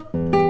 Tchau.